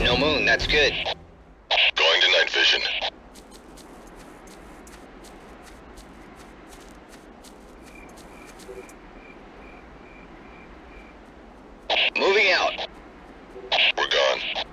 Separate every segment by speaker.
Speaker 1: No moon, that's good.
Speaker 2: Going to night vision.
Speaker 1: Moving out.
Speaker 2: We're gone.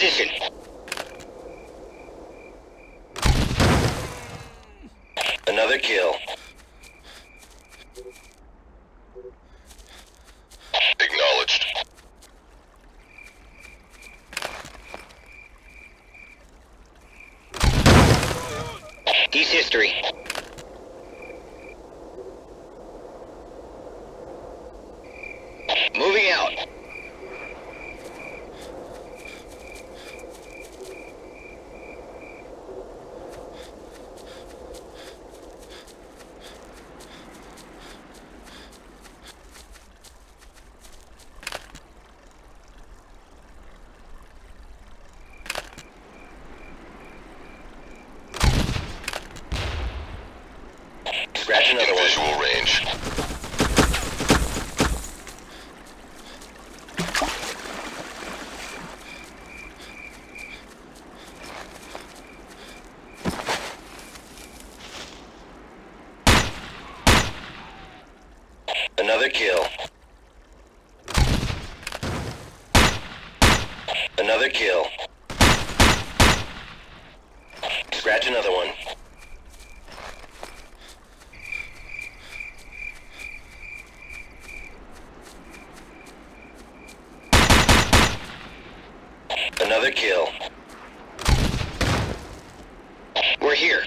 Speaker 1: Position.
Speaker 2: Another kill. Acknowledged.
Speaker 1: He's history. Moving out.
Speaker 2: Another one. Visual range. Another kill. Another kill. Scratch another one. Another kill.
Speaker 1: We're here.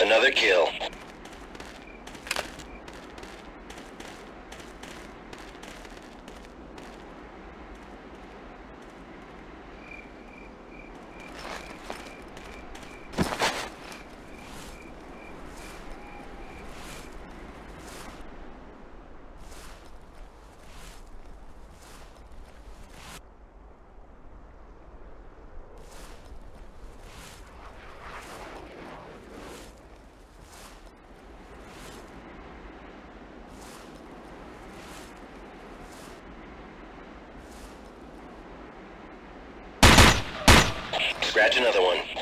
Speaker 2: Another kill. Scratch another one.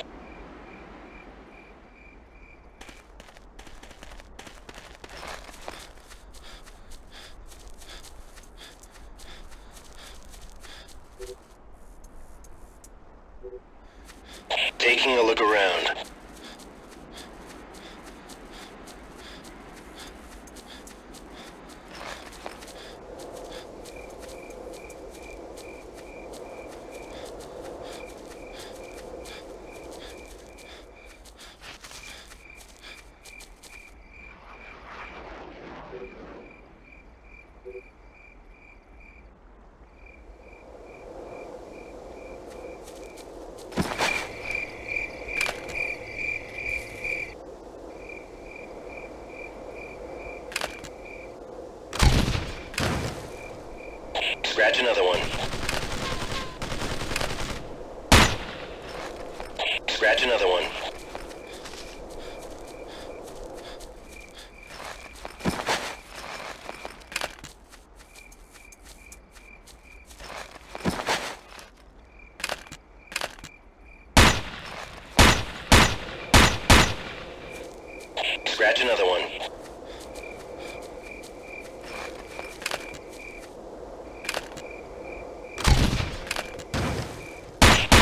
Speaker 2: Another one.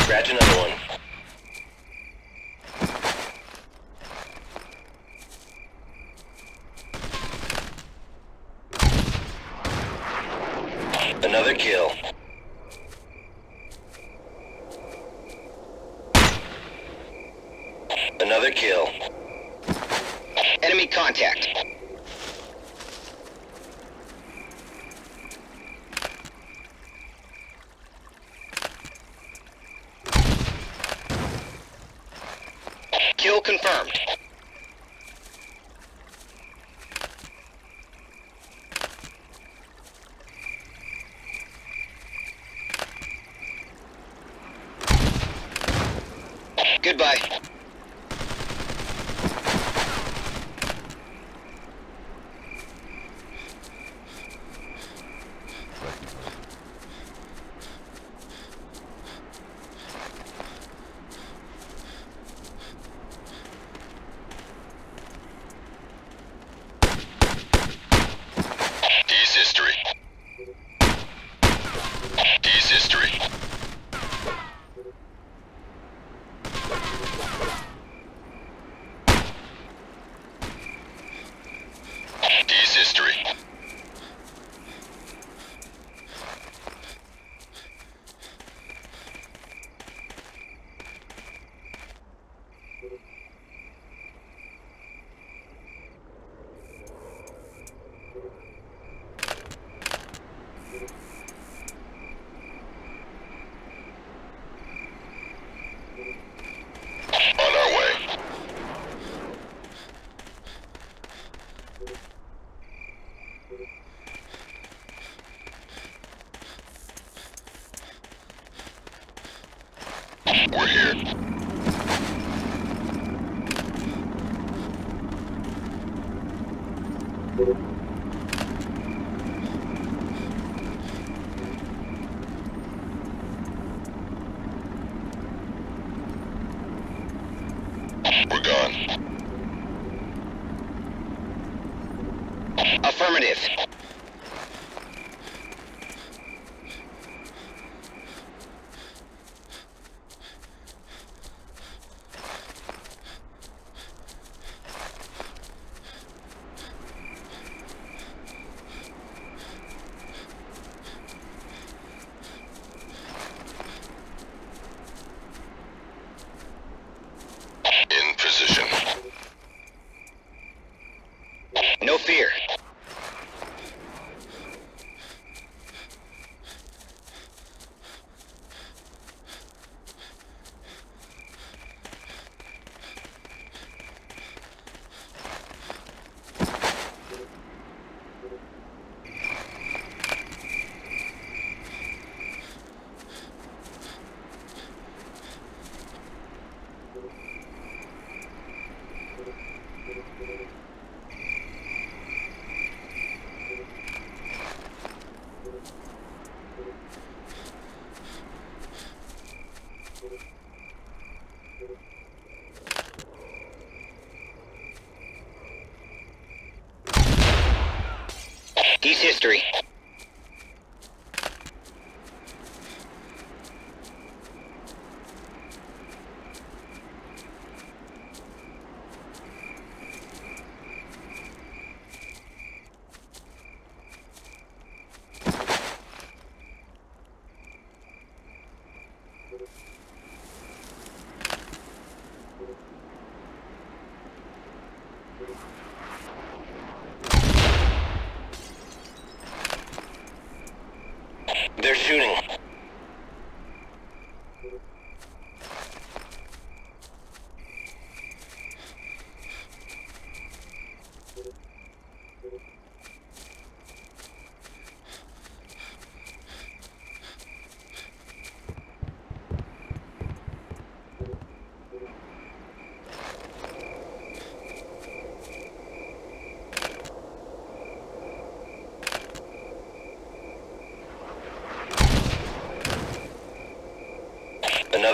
Speaker 2: Grabbed another one. Another kill.
Speaker 1: Confirmed.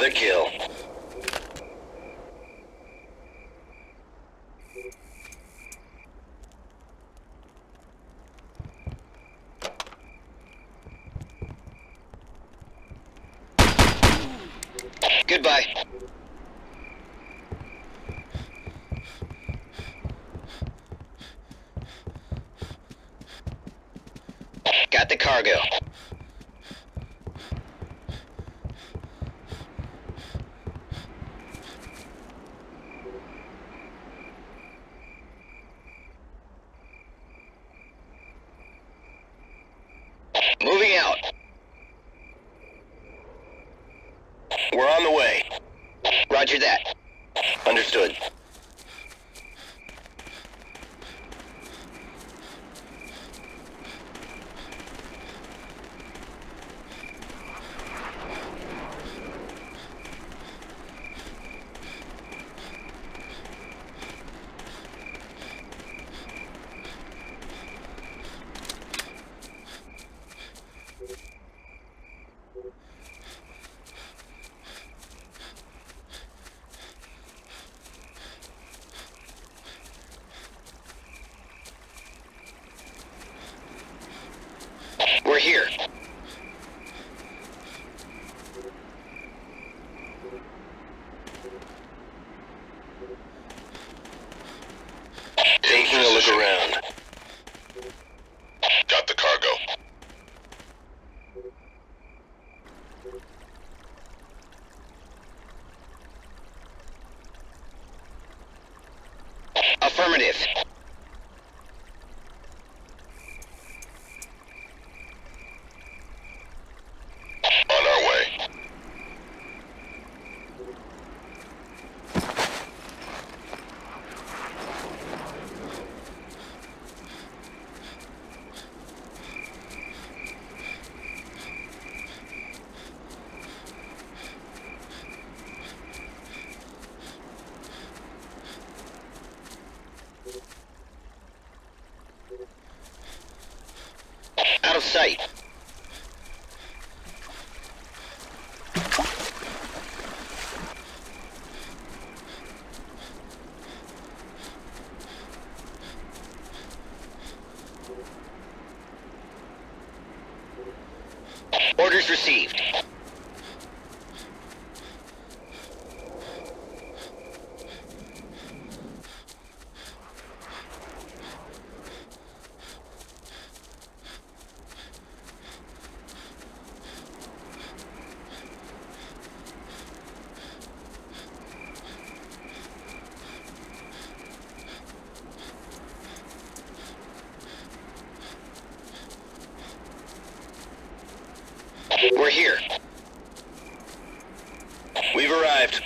Speaker 2: Another kill.
Speaker 1: Goodbye. Got the cargo. me out.
Speaker 2: We're on the way.
Speaker 1: Roger that.
Speaker 2: Understood.
Speaker 1: We're here.
Speaker 2: Taking a look around.
Speaker 3: Got the cargo.
Speaker 1: Affirmative.
Speaker 3: On our way.
Speaker 1: Out We're here. We've arrived.